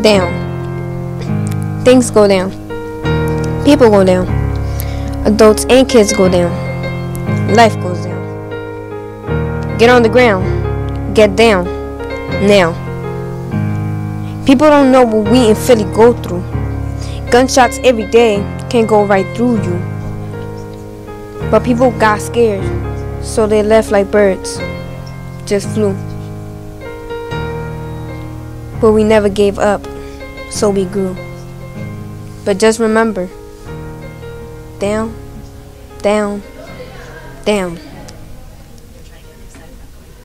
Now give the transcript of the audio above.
down. Things go down. People go down. Adults and kids go down. Life goes down. Get on the ground. Get down. Now. People don't know what we in Philly go through. Gunshots every day can go right through you. But people got scared, so they left like birds. Just flew. But we never gave up, so we grew. But just remember down, down, down.